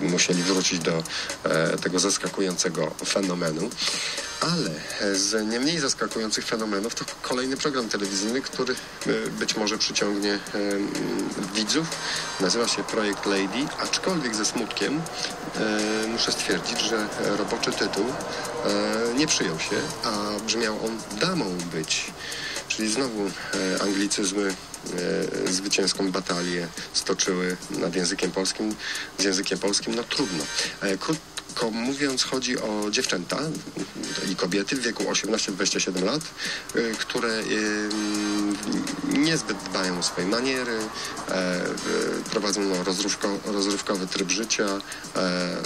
musieli wrócić do e, tego zaskakującego fenomenu. Ale z nie mniej zaskakujących fenomenów to kolejny program telewizyjny, który e, być może przyciągnie e, widzów. Nazywa się Projekt Lady, aczkolwiek ze smutkiem e, muszę stwierdzić, że roboczy tytuł nie przyjął się, a brzmiał on Damą być. Czyli znowu anglicyzmy zwycięską batalię stoczyły nad językiem polskim. Z językiem polskim no trudno. Krót, krótko mówiąc, chodzi o dziewczęta i kobiety w wieku 18-27 lat, które niezbyt dbają o swoje maniery, e, prowadzą no, rozrywko, rozrywkowy tryb życia, e,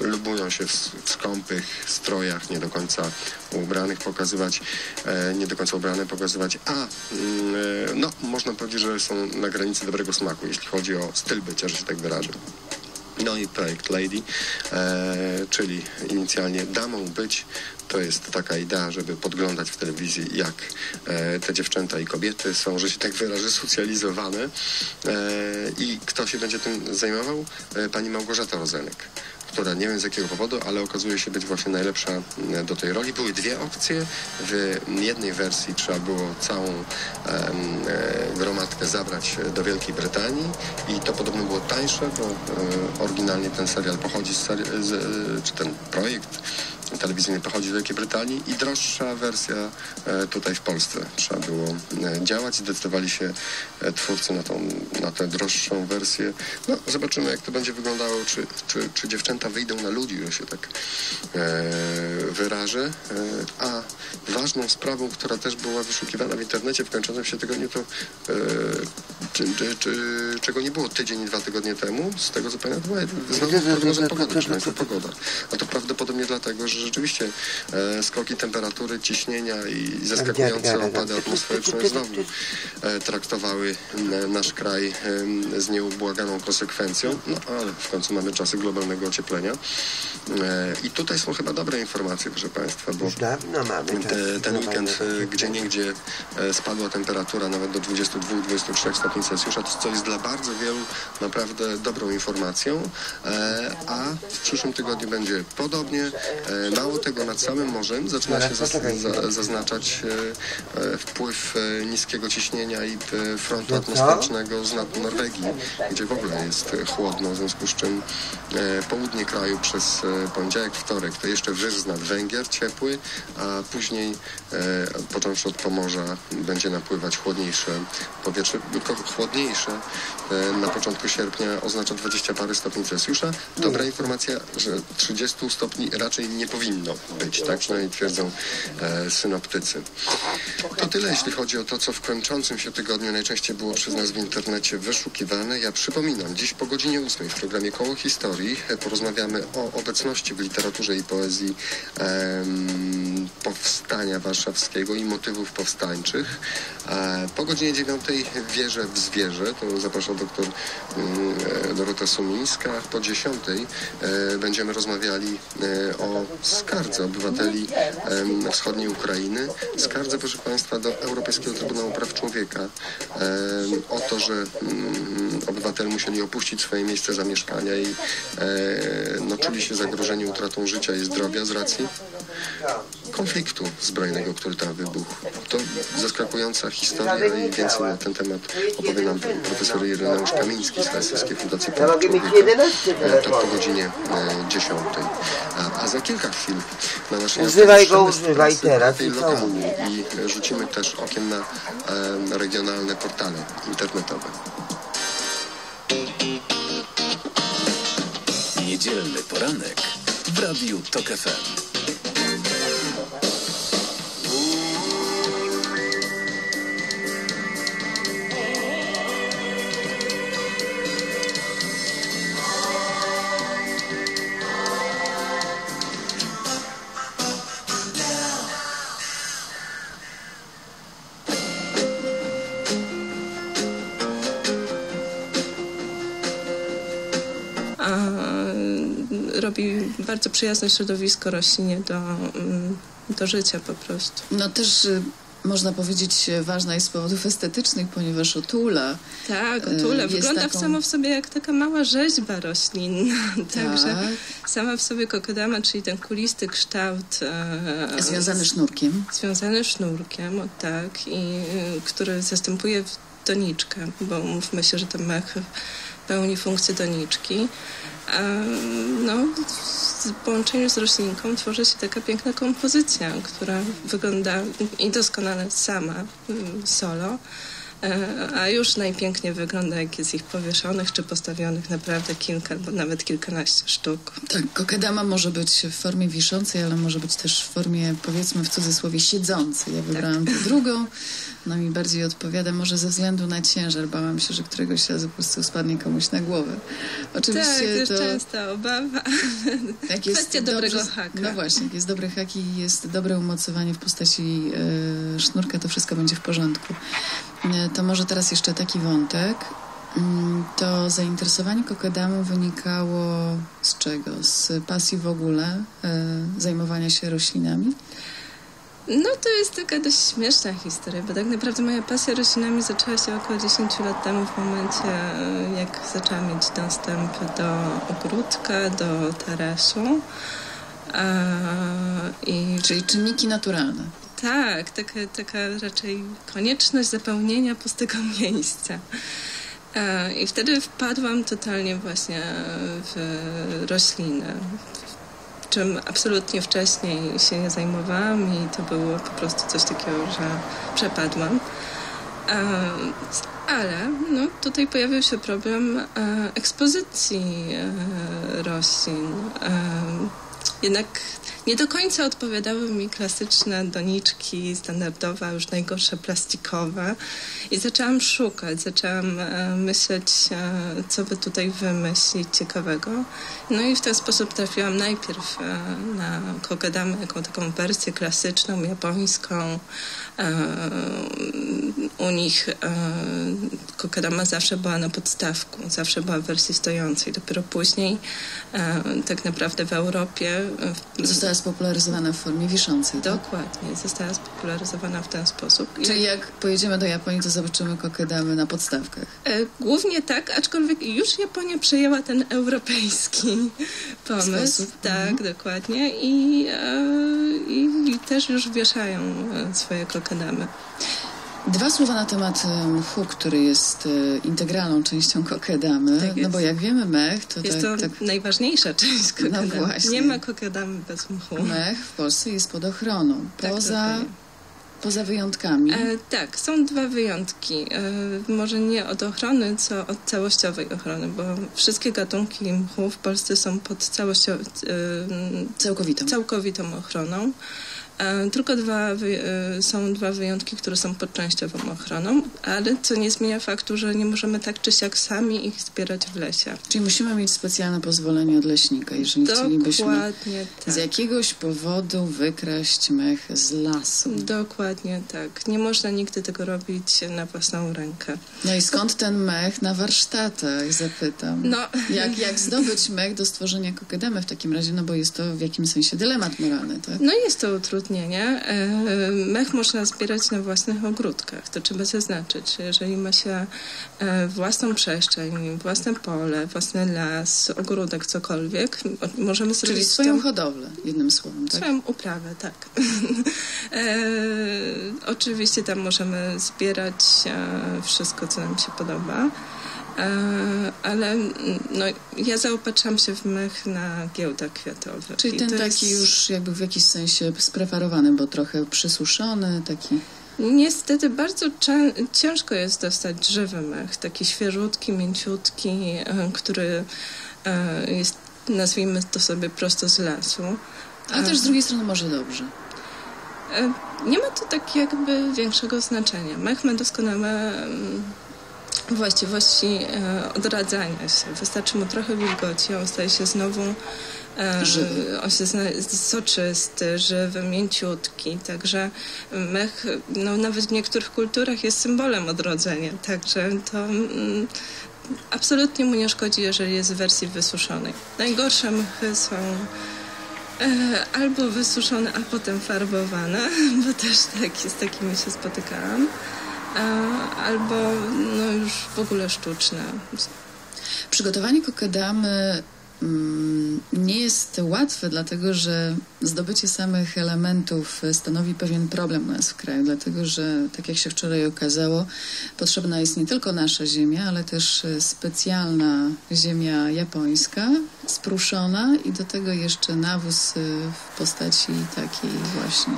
lubują się w, w skąpych strojach, nie do końca ubranych pokazywać, e, nie do końca ubrane pokazywać, a mm, no, można powiedzieć, że są na granicy dobrego smaku, jeśli chodzi o styl bycia, że się tak wyrażę. No i projekt Lady, e, czyli inicjalnie damą być, to jest taka idea, żeby podglądać w telewizji, jak e, te dziewczęta i kobiety są, że się tak wyrażę, socjalizowane. E, I kto się będzie tym zajmował? E, pani Małgorzata Rozenek która nie wiem z jakiego powodu, ale okazuje się być właśnie najlepsza e, do tej roli. Były dwie opcje. W jednej wersji trzeba było całą e, gromadkę zabrać do Wielkiej Brytanii i to podobno było tańsze, bo e, oryginalnie ten serial pochodzi z, z czy ten projekt telewizyjny pochodzi z Wielkiej Brytanii i droższa wersja e, tutaj w Polsce. Trzeba było e, działać. Zdecydowali się e, twórcy na, tą, na tę droższą wersję. No, zobaczymy, jak to będzie wyglądało, czy, czy, czy dziewczęta wyjdą na ludzi, że się tak e, wyrażę. a ważną sprawą, która też była wyszukiwana w internecie w kończącym się tygodniu, to e, czy, czy, czy, czego nie było tydzień i dwa tygodnie temu, z tego co pamiętam, znowu prognozą pogody, czy pogoda. A to prawdopodobnie dlatego, że rzeczywiście e, skoki temperatury, ciśnienia i zaskakujące opady atmosferyczne znowu e, traktowały nasz kraj z nieubłaganą konsekwencją, no ale w końcu mamy czasy globalnego ocieplenia. E, I tutaj są chyba dobre informacje, proszę Państwa, bo te, ten weekend gdzie niegdzie spadła temperatura nawet do 22-23 stopni Celsjusza, co jest dla bardzo wielu naprawdę dobrą informacją, a w przyszłym tygodniu będzie podobnie. Mało tego, nad samym morzem zaczyna się zaznaczać e, e, wpływ e, niskiego ciśnienia i frontu atmosferycznego z nad Norwegii, gdzie w ogóle jest chłodno, w związku z czym południe kraju przez poniedziałek, wtorek to jeszcze wyż nad Węgier ciepły, a później począwszy od Pomorza będzie napływać chłodniejsze powietrze, chłodniejsze na początku sierpnia oznacza 20 parę stopni Celsjusza. Dobra informacja, że 30 stopni raczej nie powinno być, tak przynajmniej twierdzą e, synoptycy. To tyle, jeśli chodzi o to, co w kończącym się tygodniu najczęściej było przez nas w internecie wyszukiwane. Ja przypominam, dziś po godzinie 8 w programie Koło Historii porozmawiamy o obecności w literaturze i poezji e, powstania warszawskiego i motywów powstańczych. E, po godzinie 9 wierzę w zwierzę, to zapraszam doktor mm, e, Dorota Sumińska. Po 10 e, będziemy rozmawiali o skardze obywateli wschodniej Ukrainy, skardze, proszę Państwa, do Europejskiego Trybunału Praw Człowieka o to, że mm, obywatele musieli opuścić swoje miejsce zamieszkania i no, czuli się zagrożeni utratą życia i zdrowia z racji konfliktu zbrojnego, który tam wybuchł. To zaskakująca historia i więcej na ten temat opowie nam profesor Ireneusz Kamiński z Helsińskiej Fundacji Praw Człowieka. To po godzinie 10. A, a za kilka chwil na naszej Używaj go, używaj teraz i co? I rzucimy też okiem na e, regionalne portale internetowe. Niedzielny poranek w Radiu TOK FM. Bardzo przyjazne środowisko roślinie do, mm, do życia po prostu. No też y, można powiedzieć, ważna jest z powodów estetycznych, ponieważ otula. Tak, e, otula. Wygląda taką- samo w sobie jak taka mała rzeźba roślinna. Także Tak. sama w sobie kokedama, czyli ten kulisty kształt e, Związany sznurkiem. związany sznurkiem, o tak, i y, który zastępuje doniczkę, bo mówmy się, że ten mech pełni funkcję doniczki. No, w połączeniu z roślinką tworzy się taka piękna kompozycja, która wygląda i doskonale sama, mm, solo, a już najpiękniej wygląda, jak jest ich powieszonych czy postawionych naprawdę kilka albo nawet kilkanaście sztuk. Tak, kokedama może być w formie wiszącej, ale może być też w formie, powiedzmy w cudzysłowie, siedzącej. Ja wybrałam tę drugą. Ona mi bardziej odpowiada, może ze względu na ciężar. Bałam się, że któregoś razu po prostu spadnie komuś na głowę. Tak, to Oczywiście jest częsta obawa. Jak Kwestia dobrego haka. No właśnie, jak jest dobry hak i jest dobre umocowanie w postaci e, sznurka, to wszystko będzie w porządku. E, to może teraz jeszcze taki wątek. Mm, To zainteresowanie kokedamą wynikało z czego? Z pasji w ogóle e, zajmowania się roślinami? No to jest taka dość śmieszna historia, bo tak naprawdę moja pasja roślinami zaczęła się około 10 lat temu w momencie, e, jak zaczęłam mieć dostęp do ogródka, do tarasu. A, I Czyli czynniki naturalne. Tak, taka, taka raczej konieczność zapełnienia pustego miejsca. E, I wtedy wpadłam totalnie właśnie w rośliny, czym absolutnie wcześniej się nie zajmowałam i to było po prostu coś takiego, że przepadłam. E, Ale no, tutaj pojawił się problem e, ekspozycji roślin. Jednak nie do końca odpowiadały mi klasyczne doniczki, standardowe, już najgorsze plastikowe. I zaczęłam szukać, zaczęłam e, myśleć, e, co by tutaj wymyślić ciekawego. No i w ten sposób trafiłam najpierw e, na kokedamę, jako taką wersję klasyczną, japońską. U nich kokedama zawsze była na podstawku, zawsze była w wersji stojącej. Dopiero później, tak naprawdę w Europie, w- Została spopularyzowana w formie wiszącej. Tak? Dokładnie, została spopularyzowana w ten sposób. I Czyli jak pojedziemy do Japonii, to zobaczymy kokedamy na podstawkach. E, Głównie tak, aczkolwiek już Japonia przejęła ten europejski pomysł. Sposób, Tak, mhm. dokładnie. I, e, i, I też już wieszają e, swoje kokedamy. Dwa słowa na temat e, mchu, który jest e, integralną częścią kokedamy. Tak no bo jak wiemy, mech to Jest tak, to tak najważniejsza część kokedamy. właśnie. Nie ma kokedamy bez mchu. mech w Polsce jest pod ochroną. Tak, Poza, dokładnie. poza wyjątkami. E, tak, są dwa wyjątki. E, może nie od ochrony, co od całościowej ochrony, bo wszystkie gatunki mchu w Polsce są pod całością, e, Całkowitą. całkowitą ochroną. E, Tylko dwa, e, są dwa wyjątki, które są pod częściową ochroną, ale co nie zmienia faktu, że nie możemy tak czy siak sami ich zbierać w lesie. Czyli musimy mieć specjalne pozwolenie od leśnika, jeżeli chcielibyśmy Dokładnie tak. z jakiegoś powodu wykraść mech z lasu. Dokładnie tak. Nie można nigdy tego robić na własną rękę. No i skąd ten mech na warsztatach, zapytam. No, Jak, jak zdobyć mech do stworzenia kokedamy w takim razie, no bo jest to w jakimś sensie dylemat moralny, tak? No jest to utrudnienie. E, Mech można zbierać na własnych ogródkach. To trzeba zaznaczyć. że Jeżeli ma się e, własną przestrzeń, własne pole, własny las, ogródek, cokolwiek, możemy zrobić Czyli swoją tym- hodowlę, jednym słowem, tak? Swoją uprawę, tak. e, oczywiście tam możemy zbierać e, wszystko, co nam się podoba. E, ale no, ja zaopatrzam się w mech na giełdach kwiatowych. Czyli I ten taki jest- już jakby w jakiś sensie spreparowany, bo trochę przysuszony, taki... Niestety bardzo ciężko jest dostać żywy mech, taki świeżutki, mięciutki, e, który e, jest, nazwijmy to sobie, prosto z lasu. Ale też z drugiej strony może dobrze. Nie ma to tak jakby większego znaczenia. Mech ma doskonałe mm, właściwości e, odradzania się. Wystarczy mu trochę wilgoci, on staje się znowu e, Żywy. On się zna, soczysty, żywy, mięciutki. Także mech no, nawet w niektórych kulturach jest symbolem odrodzenia. Także to mm, absolutnie mu nie szkodzi, jeżeli jest w wersji wysuszonej. Najgorsze mchy są E, Albo wysuszone, a potem farbowane, bo też tak, z takimi się spotykałam. E, Albo no już w ogóle sztuczne. Przygotowanie kokedamy mm, nie jest łatwe, dlatego że zdobycie samych elementów stanowi pewien problem u nas w kraju, dlatego że, tak jak się wczoraj okazało, potrzebna jest nie tylko nasza ziemia, ale też e, specjalna ziemia japońska, spruszona i do tego jeszcze nawóz e, w postaci takiej właśnie.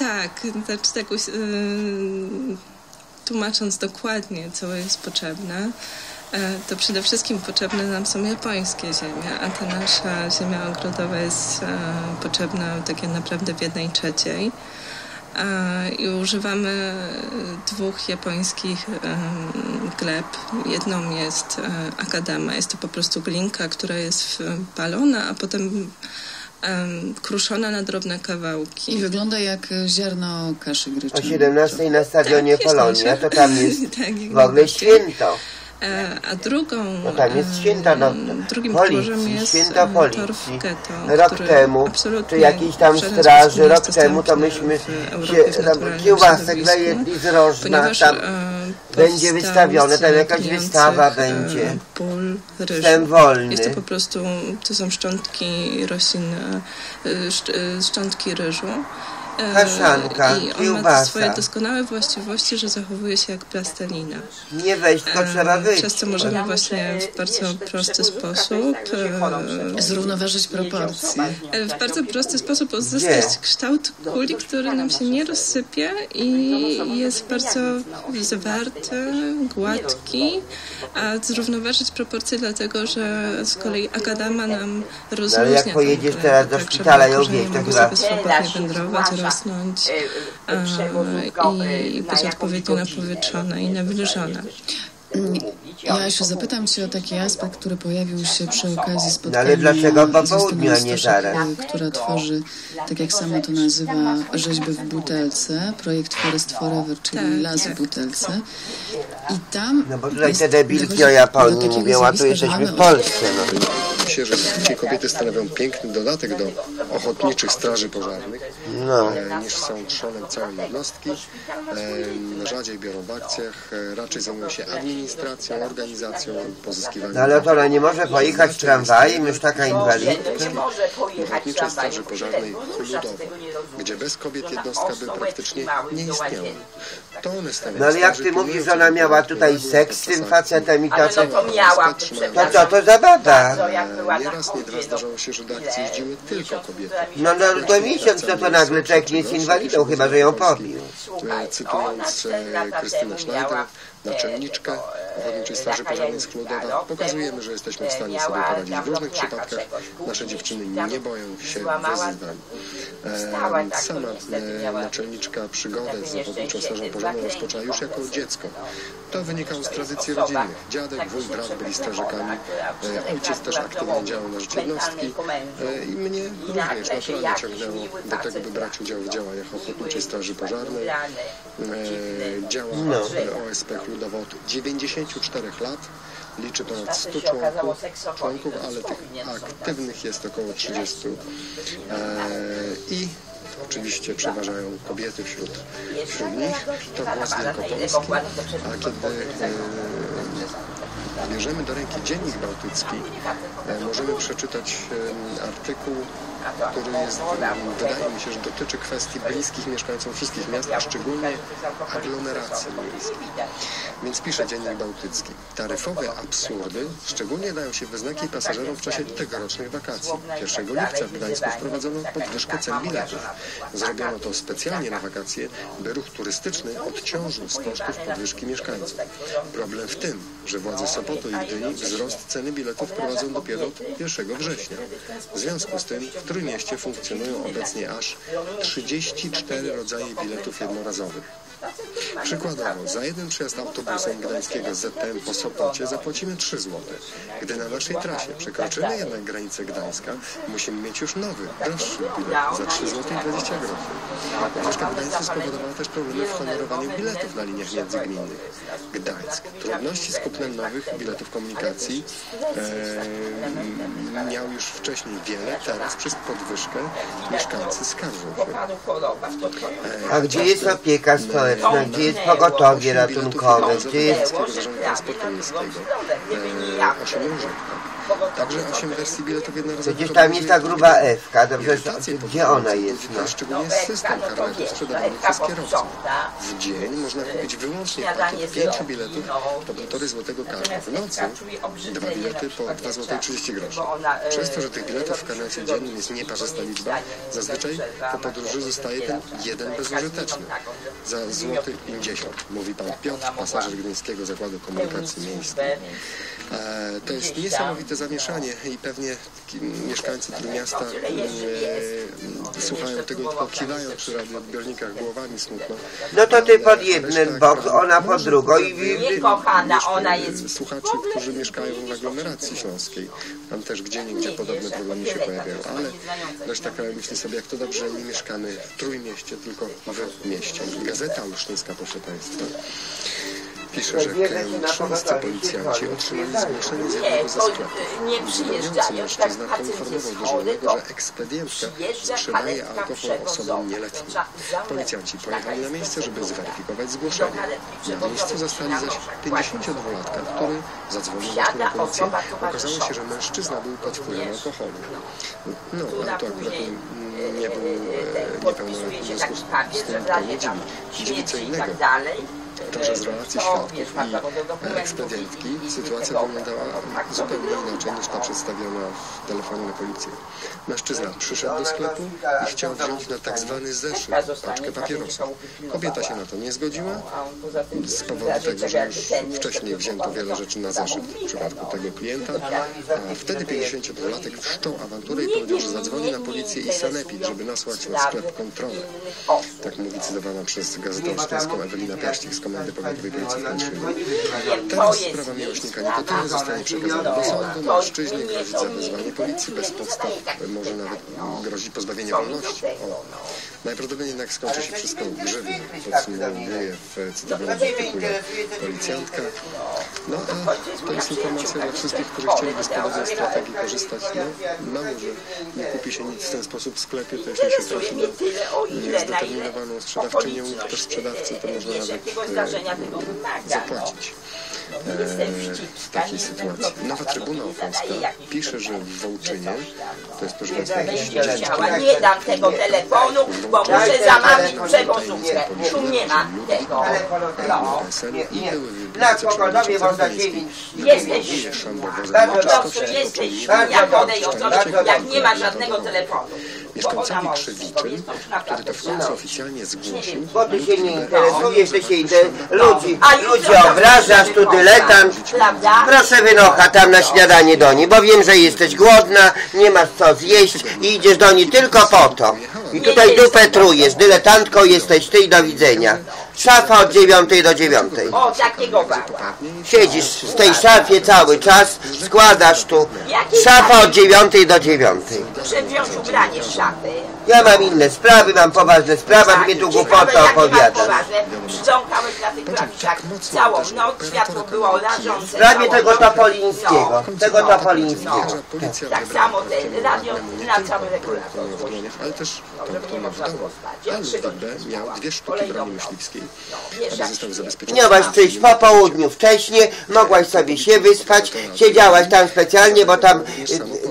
Tak, znaczy tak uś- y, tłumacząc dokładnie, co jest potrzebne, e, to przede wszystkim potrzebne nam są japońskie ziemie, a ta nasza ziemia ogrodowa jest e, potrzebna tak naprawdę w jednej trzeciej. E, I używamy dwóch japońskich gleb. Jedną jest akadama, jest to po prostu glinka, która jest palona, a potem em, kruszona na drobne kawałki. I wygląda jak e, ziarno kaszy O gryczanej. 17 na stadionie Tak, Polonia, nasze. to tam jest Tak, w ogóle święto. E, A drugą, No tam jest e, święta no, drugim policji, jest święto e, policji. getto, Rok temu, absolutnie czy jakiś tam straży, rok temu, to myśmy w Europie się w tam naturalnym kiełbasek najedli z rożna, ponieważ, tam e, będzie wystawione, tam jakaś wystawa e, będzie. Pól ryżu. Wstęp wolny. Jest to po prostu, to są szczątki roślin, e, e, szczątki ryżu. E, Kaszanka, I on ma swoje doskonałe właściwości, że zachowuje się jak plastelina. Nie wejść, tylko trzeba E, wyjść. Przez co możemy właśnie w bardzo prosty sposób e, Zrównoważyć proporcje. e, w bardzo prosty sposób uzyskać kształt kuli, który nam się nie rozsypie i jest bardzo zwarty, gładki, a zrównoważyć proporcje dlatego, że z kolei akadama nam rozluźnia No, jak pojedziesz teraz do tak, szpitala ją korzenie wieść, to chyba- wędrować, rosnąć e, i być odpowiednio napowietrzone i nawilżone. Jasiu, zapytam Cię o taki aspekt, który pojawił się przy okazji No spotkania ale dlaczego po południu, a nie zaraz? która tworzy, tak jak sama to nazywa, rzeźby w butelce, projekt Forest Forever, czyli Tak, las w butelce. I tam No bo tutaj te debilki o do Japonii mówią, a tu jesteśmy w Polsce. No. Myślę, że ci kobiety stanowią piękny dodatek do ochotniczych straży pożarnych, No. e, niż są trzone całe jednostki. E, rzadziej biorą w akcjach, e, raczej zajmują się administracją, organizacją, pozyskiwaniem. No ale to ona nie może pojechać tramwajem, już taka inwalidka. Nie może pojechać tramwajem, Pożarnej rozumie. gdzie bez kobiet jednostka by praktycznie nie istniała. To one stawiają No ale jak ty mówisz, że ona miała tutaj seks z tym facetem i to Ale co... no to miałam, To To co, to na Nieraz, nie kurwie, raz no, zdarzało się, że do akcji jeździły tylko kobiety. No, no to miesiąc, co to nagle człowiek nie jest inwalidą, chyba że ją pobił. E, Cytując e, Krystynę Schneider, miała, naczelniczkę e, Ochotniczej Straży Pożarnej rok pokazujemy, że jesteśmy w stanie sobie poradzić w różnych przypadkach. Nasze dziewczyny nie boją się wyzwań. E, tak, Sama e, naczelniczka przygodę z Ochotniczą Strażą Pożarną rozpoczęła już jako dziecko. no. To wynikało z tradycji rodzinnych. Dziadek, tak wuj, brat byli strażakami. Ojciec też aktywnie działał na rzecz jednostki. E, I mnie również naturalnie ciągnęło do tego, by brać udział w działaniach Ochotniczej Straży Pożarnej. Działa No. OSP Chludowo od 94 lat. Liczy ponad 100 członków, członków ale tych aktywnych jest około 30. E, I oczywiście przeważają kobiety wśród, wśród nich. To głos Wielkopolski. A kiedy e, bierzemy do ręki Dziennik Bałtycki, e, możemy przeczytać artykuł, który jest, wydaje mi się, że dotyczy kwestii bliskich mieszkańcom wszystkich miast, a szczególnie aglomeracji miejskich. Więc pisze Dziennik Bałtycki. Taryfowe absurdy szczególnie dają się we znaki pasażerom w czasie tegorocznych wakacji. 1 lipca w Gdańsku wprowadzono podwyżkę cen biletów. Zrobiono to specjalnie na wakacje, by ruch turystyczny odciążył z kosztów podwyżki mieszkańców. Problem w tym, że władze Sopotu i Gdyni wzrost ceny biletów prowadzą dopiero od 1 września. W związku z tym w Trójmieście funkcjonują obecnie aż 34 rodzaje biletów jednorazowych. Przykładowo, za jeden przejazd autobusem gdańskiego ZTM po Sopocie zapłacimy 3 zł. Gdy na naszej trasie przekroczymy jednak granicę Gdańska, musimy mieć już nowy, droższy bilet za 3 zł i 20 groszy. Podwyżka w spowodowała też problemy w honorowaniu biletów na liniach międzygminnych. Gdańsk. Trudności z kupnem nowych biletów komunikacji e, miał już wcześniej wiele, teraz przez podwyżkę mieszkańcy skarżą się. A gdzie jest opieka społeczna? Gdzie jest pogotowie ratunkowe? Gdzie jest... Transportu Miejskiego e, 8 łóżek. Także 8 wersji biletów jednorazowych. Przecież tam jest ta gruba Ewka, dobrze, gdzie ona jest? No? Szczególnie system karnetu sprzedawany przez kierowców. W dzień można kupić wyłącznie pakiet 5 biletów po 1,5 złotego każdy. W nocy dwa bilety po 2 zł 30 groszy. Przez to, że tych biletów w karnecie dziennym jest nieparzysta liczba, zazwyczaj po podróży zostaje ten jeden bezużyteczny. Za złoty 50, mówi pan Piotr, pasażer Gdyńskiego Zakładu Komunikacji Miejskiej. E, To jest niesamowite zamieszanie i pewnie mieszkańcy Trójmiasta e, słuchają tego, tylko kiwają przy radioodbiornikach głowami smutno. No to ty pod jednym bok, ona pod drugą i... Nie kochana, ona jest E, Słuchaczy, którzy mieszkają w aglomeracji śląskiej. Tam też gdzie niegdzie podobne problemy się pojawiają, ale dość taka myśli sobie, jak to dobrze, że nie mieszkamy w Trójmieście, tylko w mieście. Gazeta Olsztyńska, proszę Państwa. Pisze, że śląscy policjanci otrzymali zgłoszenie z jednego ze sklepów. przyjeżdżają, tak mężczyzna poinformował to że ekspedientka sprzedaje alkohol osobom nieletnim. Policjanci pojechali na miejsce, żeby zweryfikować zgłoszenie. Na miejscu zastali zaś 52-latka, który zadzwonił właśnie na policję. Okazało się, że mężczyzna był pod wpływem alkoholu. No, ale to akurat nie był e, niepełnoletni, w związku taki z tym to nie dziwi. Dziwi co innego. To, że z relacji świadków i ekspedientki. sytuacja wyglądała tak, zupełnie inaczej niż ta przedstawiona w telefonie na policję. Mężczyzna przyszedł do sklepu i chciał wziąć na tak zwany zeszyt paczkę papierosów. Kobieta się na to nie zgodziła tym z powodu tego, że już wcześniej wzięto wiele rzeczy na zeszyt w przypadku tego klienta, a wtedy 52-latek wszczął awanturę i powiedział, że zadzwoni na policję i sanepid, żeby nasłać na sklep kontrolę. Tak mówi cytowana przez Gazetę Olsztyńską Ewelina Piaścik z Komendy Powiatowej Policji Kętrzynie. Teraz sprawa miłośnika nikotyny zostanie przekazana do sądu. Mężczyźnie grozi zawezwanie policji bez podstaw, może nawet grozi pozbawienie wolności. O. Najprawdopodobniej jednak skończy się wszystko grzywną, podsumowuje w cytowanym artykule policjantka. No a to jest informacja dla wszystkich, którzy chcieliby z podobnej strategii korzystać. No, mało, że nie kupi się nic w ten sposób w sklepie, to jeśli się trafi na niezdeterminowaną sprzedawczynię lub też sprzedawcę, to można nawet e, wymaga. zapłacić e, w takiej sytuacji. wiem, Nowa Trybuna Opolska pisze, że w Wołczynie, to jest proszę Państwa jakiś Będzie chciała, nie dam tego telefonu, bo muszę zamawiać przewozówkę. Tu nie ma tego. No. Nie, na pogodowie można dziewięć. Jesteś po prostu jesteś świnia podej o coś, jak nie ma żadnego telefonu. Ma Krzewiczyn, który to w końcu oficjalnie zgłosił, Bo ty się nie interesujesz, ty się interesujesz. Ludzi, ludzi obrażasz, tu dyletant. Proszę wynocha tam na śniadanie do niej, bo wiem, że jesteś głodna, nie masz co zjeść i idziesz do niej tylko po to. I tutaj dupę trujesz, dyletantką jesteś ty i do widzenia. Szafa od dziewiątej do dziewiątej. O, takiego bała. Siedzisz w tej szafie cały czas, składasz tu. Szafa od dziewiątej do dziewiątej. Muszę wziąć ubranie z szafy. Ja mam inne sprawy, mam poważne sprawy, a mnie tu opowiadasz. poważne. Brzdąkałeś na tych klawiszach całą noc, światło było rażące. W sprawie tego. Topolińskiego, No, tego no, Topolińskiego. Tak samo te telefon radio na cały regulator ale też tą, żeby którą nie ma w można domu. było spać. Ja Ale trzy Dudbe godziny miał dwie sztuki broni myśliwskiej, wiesz, aby jak został się- zabezpieczony. Miałaś przyjść po południu wcześnie, mogłaś sobie się wyspać, siedziałaś tam specjalnie, bo tam y,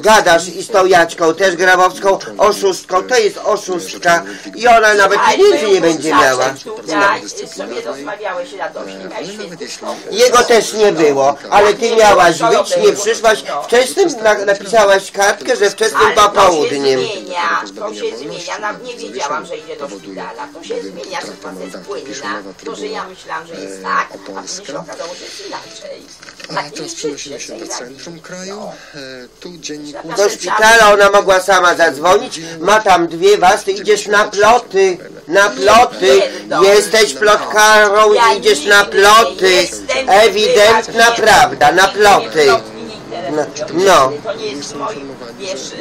gadasz i z tą Jaćką, też Grabowską, oszustką, to jest oszustka i ona nawet pieniędzy nie będzie miała. Tutaj sobie rozmawiałeś świetnie. Jego też nie było, ale ty miałaś być, nie przyszłaś, wczesnym na, napisałaś kartkę, że wczesnym to się popołudniem. zmienia, to się zmienia. Nam nie wiedziałam, że idzie do szpitala. To się zmienia, że facet płynna. To, że ja myślałam, że jest tak, a później się okazało, że jest inaczej. A Tak teraz jest przenosimy się do centrum kraju. E, Tu dziennik Do szpitala ona mogła sama zadzwonić, ma tam dwie was, ty idziesz na ploty, na ploty, jesteś plotkarą i idziesz na ploty, ewidentna prawda, na ploty. No, to, no. to nie jest w moim, wiesz,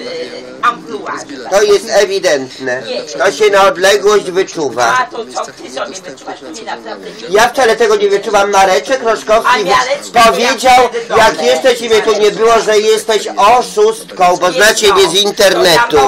e, amplua. To jest ewidentne. To się na odległość A wyczuwa. to co ty sobie wyczuwasz, naprawdę nie Ja wcale tego nie wyczuwam. Mareczek Roszkowski A powiedział, jak jeszcze ciebie tu nie było, że jesteś oszustką, bo znacie mnie z internetu.